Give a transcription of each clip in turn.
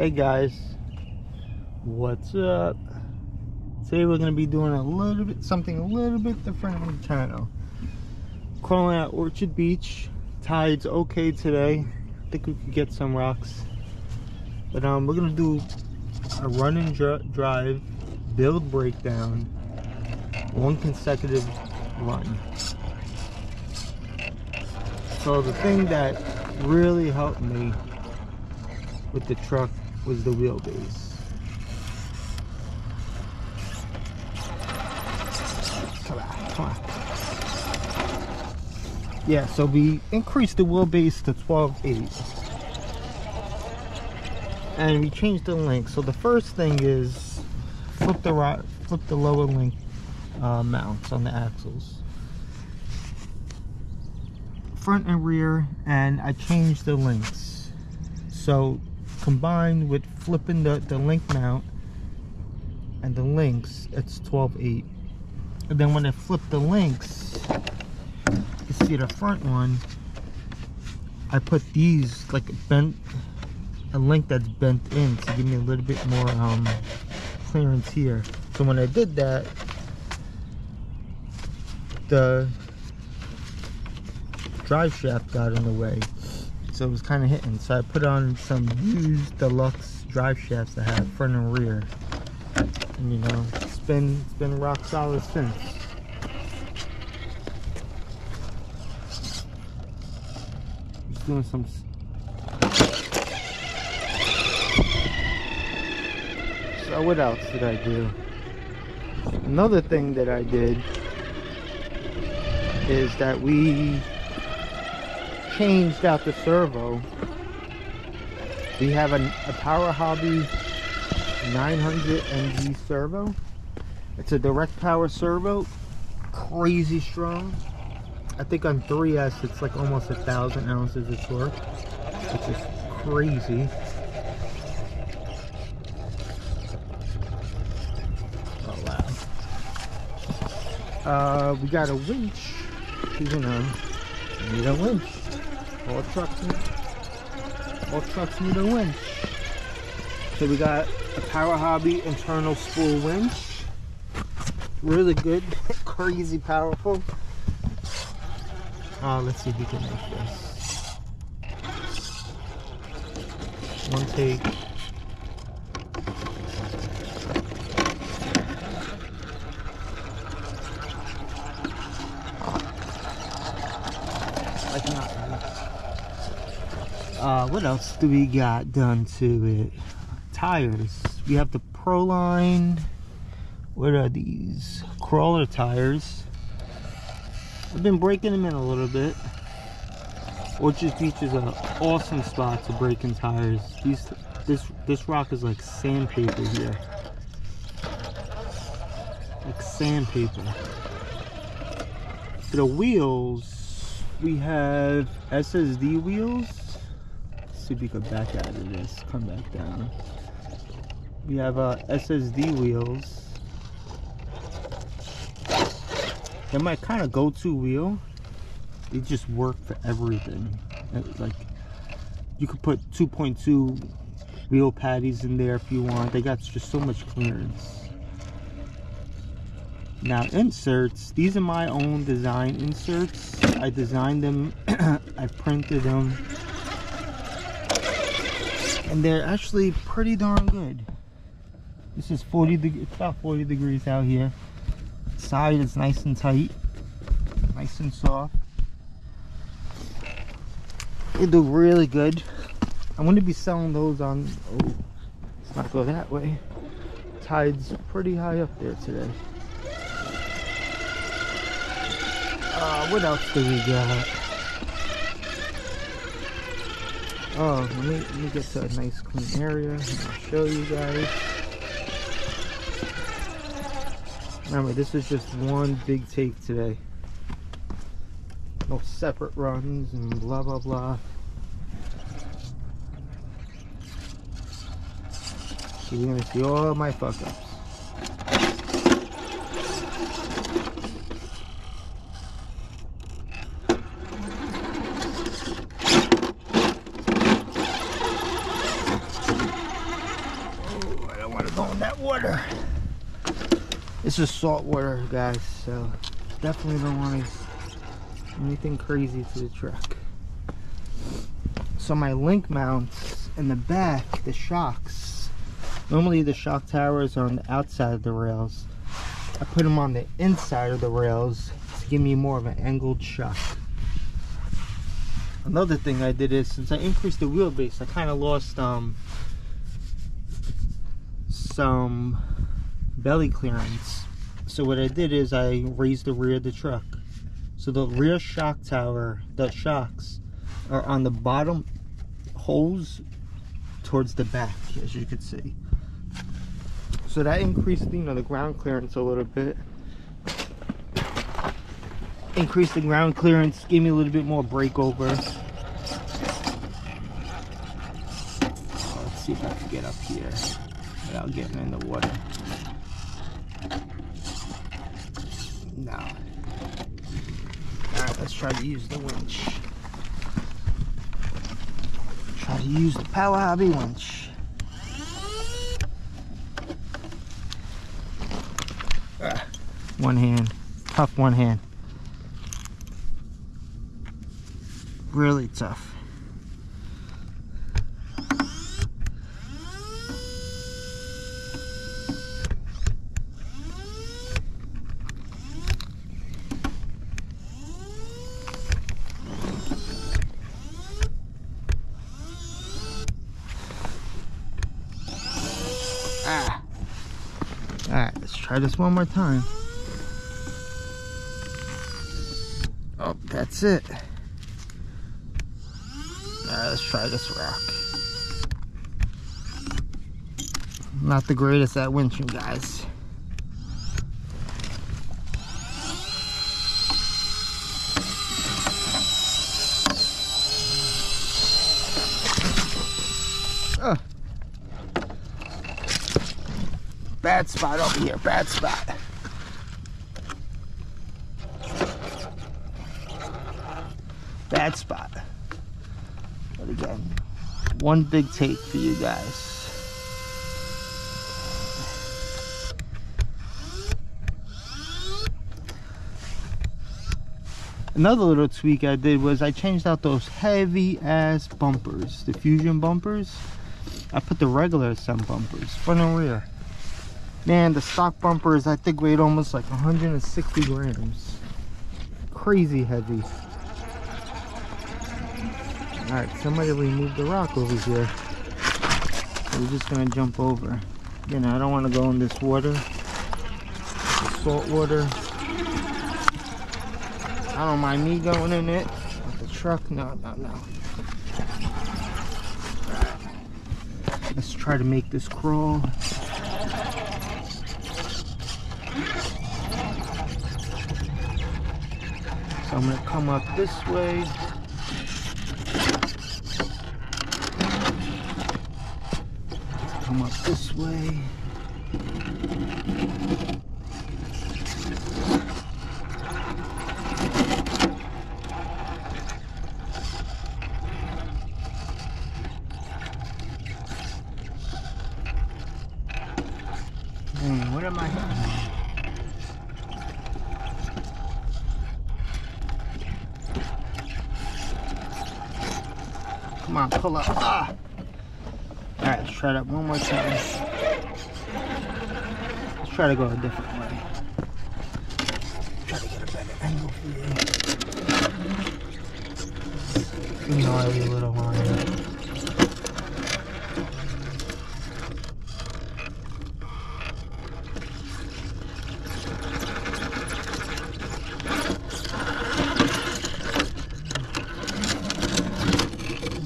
Hey guys, what's up? Today we're gonna be doing a little bit something a little bit different on the channel. Calling out Orchard Beach. Tide's okay today. I think we could get some rocks. But um, we're gonna do a run and dr drive, build breakdown, one consecutive run. So the thing that really helped me with the truck was the wheelbase. Come on, come on. Yeah, so we increased the wheelbase to 12.8. And we changed the link. So the first thing is flip the right, flip the lower link uh, mounts on the axles. Front and rear, and I changed the links. So combined with flipping the, the link mount and the links, it's 12.8. And then when I flip the links, you see the front one, I put these like bent, a link that's bent in to give me a little bit more um, clearance here. So when I did that, the drive shaft got in the way so it was kind of hitting. So I put on some used deluxe drive shafts I have front and rear. And you know, it's been, it's been rock solid since. Just doing some So what else did I do? Another thing that I did is that we changed out the servo. We have a, a Power Hobby 900 MG servo. It's a direct power servo, crazy strong. I think on 3S it's like almost a thousand ounces of torque, which is crazy. Oh wow. Uh, we got a winch. You know, need a winch. All trucks need, all trucks need a winch. So we got a Power Hobby internal spool winch. Really good, crazy powerful. Uh, let's see if we can make this. One take. Like not uh, what else do we got done to it? Tires. We have the Proline. What are these? Crawler tires. I've been breaking them in a little bit. Orchard Beach is an awesome spot to break in tires. These, this, this rock is like sandpaper here. Like sandpaper. For the wheels, we have SSD wheels see if we could back out of this. Come back down. We have uh, SSD wheels. They're my kind of go-to wheel. They just work for everything. like you could put 2.2 wheel patties in there if you want. They got just so much clearance. Now inserts, these are my own design inserts. I designed them, I printed them and they're actually pretty darn good. This is 40 degrees it's about 40 degrees out here. Side is nice and tight nice and soft. They do really good. I'm going to be selling those on oh let's not go that way. Tide's pretty high up there today. Uh, what else do we got Oh, let me, let me get to a nice clean area and I'll show you guys. Remember, this is just one big take today. No separate runs and blah, blah, blah. You're gonna see all my fuck ups. go in that water. This is salt water, guys, so definitely don't want anything crazy to the truck. So my link mounts in the back, the shocks, normally the shock towers are on the outside of the rails. I put them on the inside of the rails to give me more of an angled shock. Another thing I did is since I increased the wheelbase, I kind of lost um, some belly clearance. So what I did is I raised the rear of the truck. So the rear shock tower, the shocks, are on the bottom holes towards the back, as you can see. So that increased, you know, the ground clearance a little bit. Increased the ground clearance, gave me a little bit more breakover. Let's see if I can get up here without getting in the water. No. Alright, let's try to use the winch. Try to use the Power Hobby winch. Ah, one hand. Tough one hand. Really tough. Ah. Alright, let's try this one more time. Oh, that's it. Alright, let's try this rock. Not the greatest at winching, guys. Oh. Bad spot over here, bad spot. Bad spot. But again, one big take for you guys. Another little tweak I did was I changed out those heavy ass bumpers, the fusion bumpers. I put the regular ascent bumpers, front and rear. Man, the stock bumpers I think weighed almost like 160 grams. Crazy heavy. Alright, somebody removed the rock over here. We're just gonna jump over. You know, I don't want to go in this water. Salt water. I don't mind me going in it. But the truck, no, no, no. Let's try to make this crawl. So I'm gonna come up this way. Come up this way. Man, what am I hitting? Come on, pull up. Ah. All right, let's try that one more time. Let's try to go a different way. Try to get a better angle for you. Gnarly little line.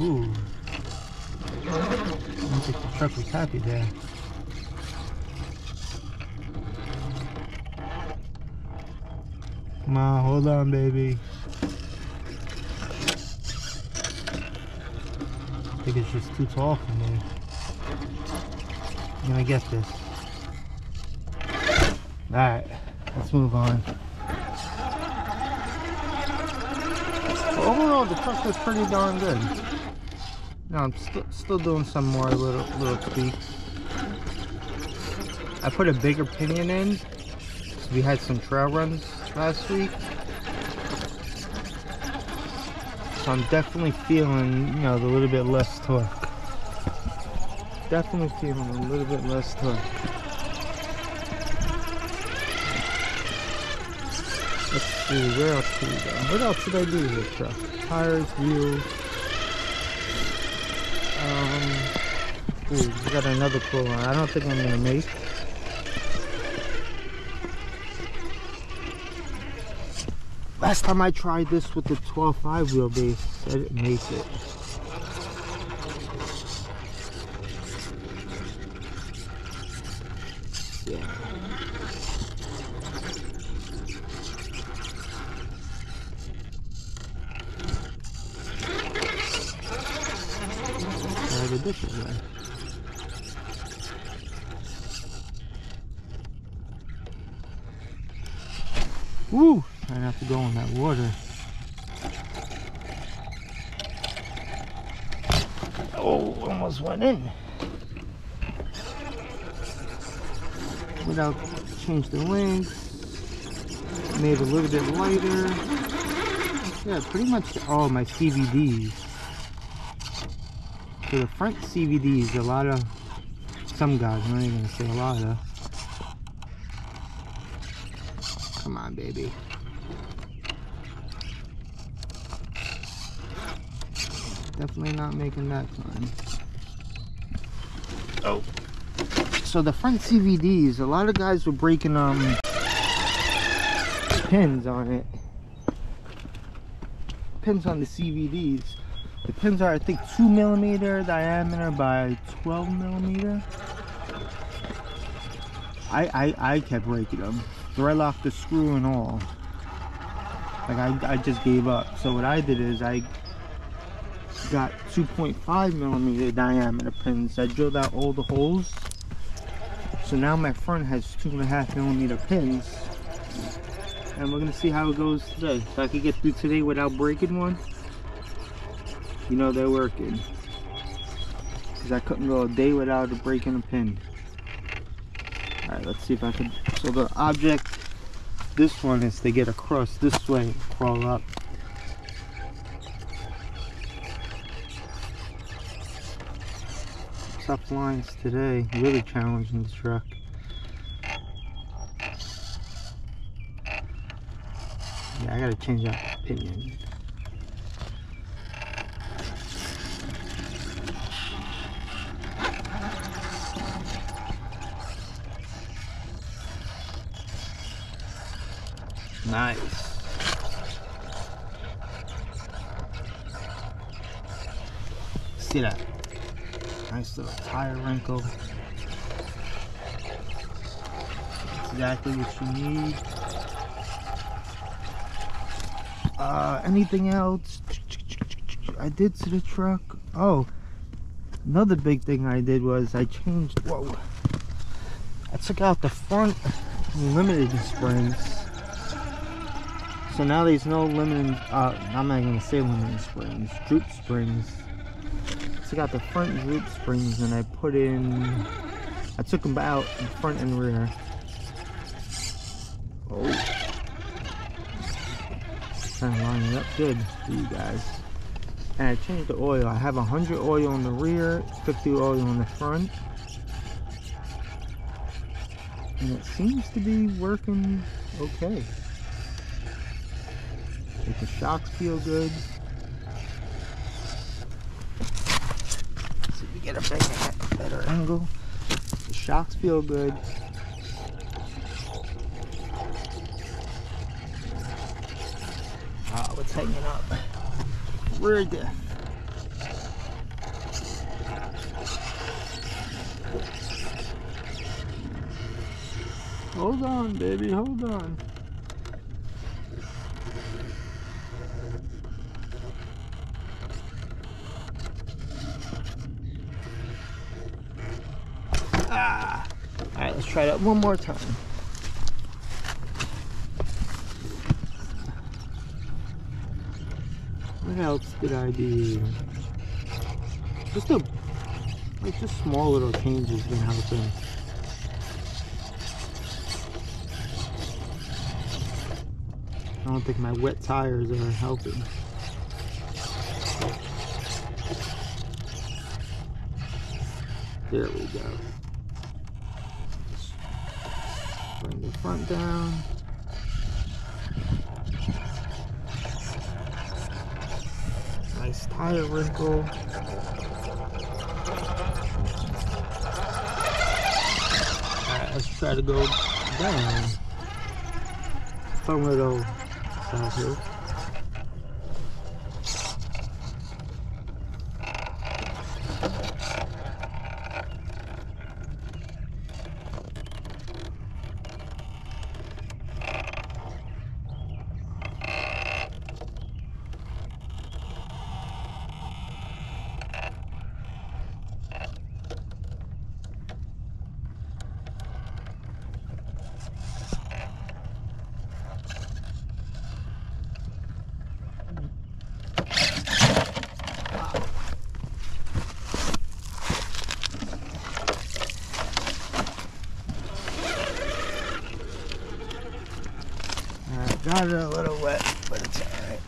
Ooh. I don't think the truck was happy there. Come on, hold on, baby. I think it's just too tall for me. I'm gonna get this. Alright, let's move on. But overall, the truck was pretty darn good. No, I'm st still doing some more little little tweaks. I put a bigger pinion in. We had some trail runs last week. I'm definitely feeling, you know, a little bit less torque. Definitely feeling a little bit less torque. Let's see, where else can we go? What else should I do here, truck? Tires, wheels. Um, ooh, we got another cool one. I don't think I'm gonna make. Last time I tried this with the 12.5 wheelbase, I didn't make it. Yeah. Woo! To go in that water. Oh, almost went in. Without change the length. Made a little bit lighter. Yeah, pretty much all my CVDs. So the front CVDs, a lot of some guys, I'm not even gonna say a lot of. Come on, baby. Definitely not making that climb. Oh. So the front CVDs, a lot of guys were breaking um pins on it. Pins on the CVDs. The pins are I think two millimeter diameter by 12 millimeter. I I, I kept breaking them. Thread lock the screw and all. Like I, I just gave up. So what I did is I got 2.5 millimeter diameter pins. I drilled out all the holes. So now my front has two and a half millimeter pins. And we're gonna see how it goes today. If I could get through today without breaking one, you know they're working. Cause I couldn't go a day without breaking a pin. Alright, let's see if I can. So the object, this one is to get across this way, crawl up. Tough lines today, really challenging the truck. Yeah, I gotta change out the pinion. Nice. See that? Nice little tire wrinkle. Exactly what you need. Uh, anything else? I did to the truck. Oh, another big thing I did was I changed. Whoa! I took out the front limited springs. So now there's no limited. Uh, I'm not gonna say limited springs. Droop springs. Took out the front droop springs and I put in. I took them out in front and rear. Oh to line it up good for you guys. And I changed the oil. I have 100 oil on the rear, 50 oil on the front. And it seems to be working okay. Like the shocks feel good. Let's see if we get a better, better angle. The shocks feel good. Ah, oh, it's hanging up. Where the Hold on, baby, hold on. try that one more time. What else did I do? Just a, like just small little changes can happen. I don't think my wet tires are helping. There we go. Front down. Nice tire wrinkle. Alright, let's try to go down. Fun little south here. Got it a little wet, but it's alright.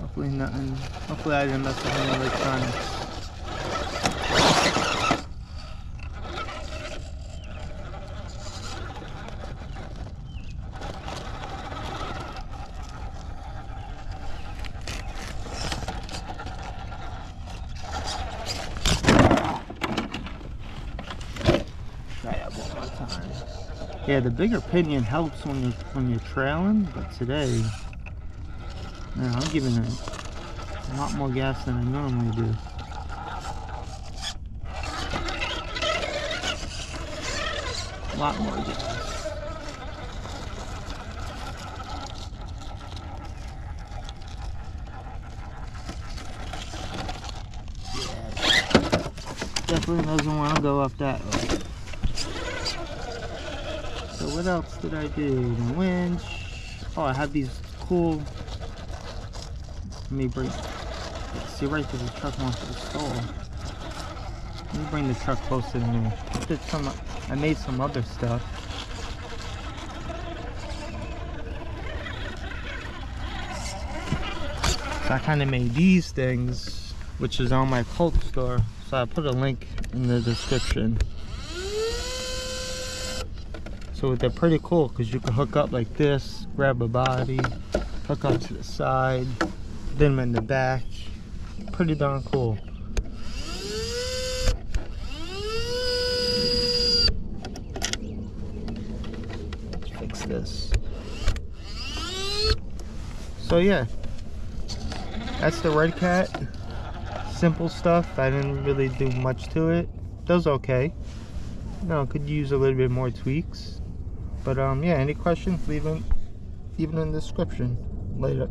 Hopefully nothing, hopefully I didn't mess with any electronics. Yeah, the bigger pinion helps when you're when you're trailing, but today, man, I'm giving it a lot more gas than I normally do. A lot more gas. Yeah, definitely doesn't want to go up that way. So what else did I do? The winch. Oh, I have these cool. Let me bring. See right there, the truck wants to stall. Let me bring the truck closer to me. I did some. I made some other stuff. So I kind of made these things, which is on my Colt store. So I put a link in the description. So they're pretty cool because you can hook up like this, grab a body, hook up to the side, then in the back. Pretty darn cool. Let's fix this. So yeah, that's the Redcat. Simple stuff. I didn't really do much to it. Does okay. No, could use a little bit more tweaks. But um, yeah, any questions, leave them, them in the description. Later.